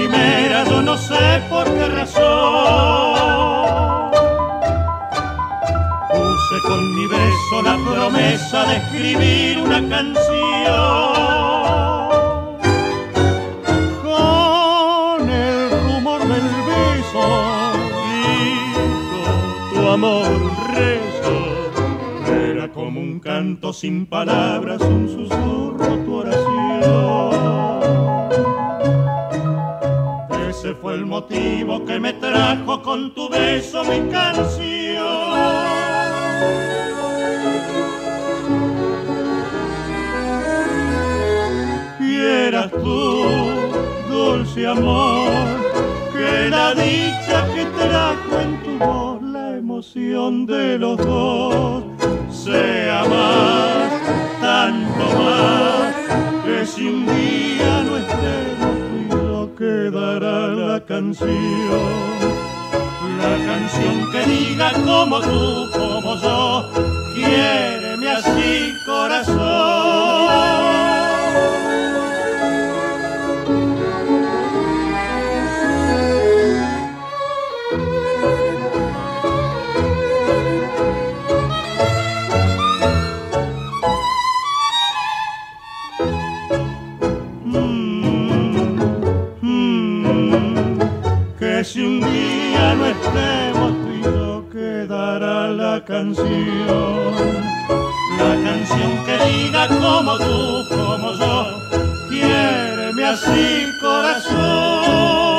primera, yo no sé por qué razón. Puse con mi beso la promesa de escribir una canción. Con el rumor del beso, dijo tu amor rezo. Era como un canto sin palabras, un susurro tu oración. Motivo que me trajo con tu beso mi canción. Eras tú, dulce amor, que la dicha que trajo en tu voz la emoción de los dos sea más, tanto más, que si un día no estemos quedará canción. La canción que diga como tú, si un día no estemos tú y yo quedará la canción. La canción que diga como tú, como yo, quiéreme así corazón.